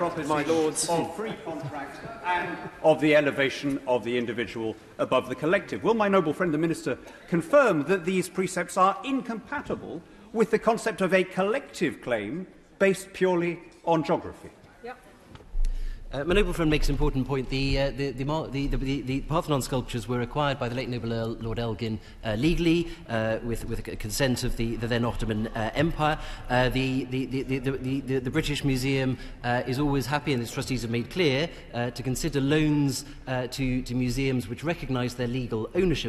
property, my lords, of hmm. free contract and of the elevation of the individual above the collective. Will my noble friend the Minister confirm that these precepts are incompatible with the concept of a collective claim based purely on geography? Uh, my noble friend makes an important point. The, uh, the, the, the, the, the Parthenon sculptures were acquired by the late noble Earl, Lord Elgin uh, legally, uh, with, with consent of the, the then Ottoman uh, Empire. Uh, the, the, the, the, the, the, the British Museum uh, is always happy, and its trustees have made clear, uh, to consider loans uh, to, to museums which recognise their legal ownership